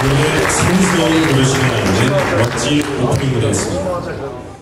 오늘 성수동 오르시는 멋진 오프닝 무대였습니다.